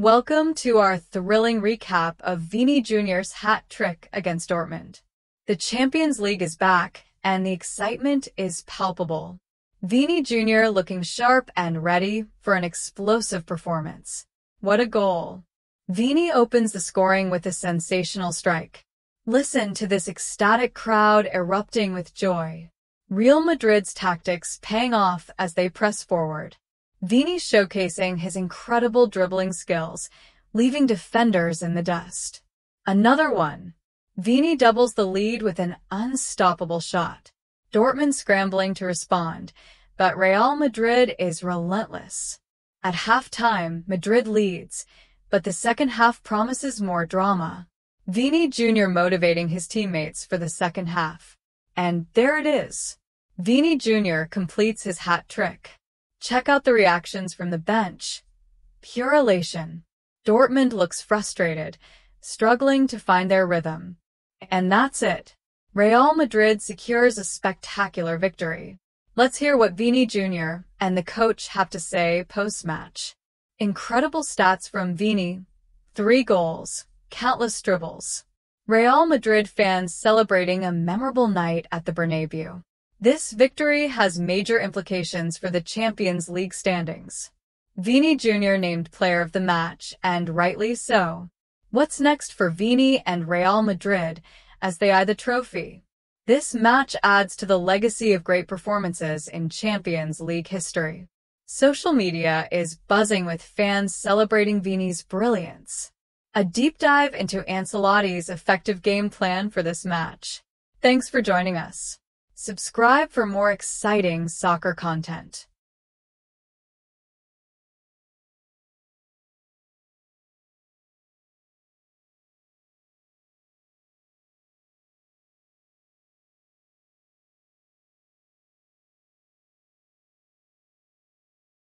Welcome to our thrilling recap of Vini Jr.'s hat trick against Dortmund. The Champions League is back, and the excitement is palpable. Vini Jr. looking sharp and ready for an explosive performance. What a goal! Vini opens the scoring with a sensational strike. Listen to this ecstatic crowd erupting with joy. Real Madrid's tactics paying off as they press forward. Vini showcasing his incredible dribbling skills, leaving defenders in the dust. Another one. Vini doubles the lead with an unstoppable shot. Dortmund scrambling to respond, but Real Madrid is relentless. At halftime, Madrid leads, but the second half promises more drama. Vini Jr. motivating his teammates for the second half. And there it is. Vini Jr. completes his hat trick. Check out the reactions from the bench. Pure elation. Dortmund looks frustrated, struggling to find their rhythm. And that's it. Real Madrid secures a spectacular victory. Let's hear what Vini Jr. and the coach have to say post-match. Incredible stats from Vini. Three goals, countless dribbles. Real Madrid fans celebrating a memorable night at the Bernabeu. This victory has major implications for the Champions League standings. Vini Jr. named player of the match, and rightly so. What's next for Vini and Real Madrid as they eye the trophy? This match adds to the legacy of great performances in Champions League history. Social media is buzzing with fans celebrating Vini's brilliance. A deep dive into Ancelotti's effective game plan for this match. Thanks for joining us. Subscribe for more exciting soccer content.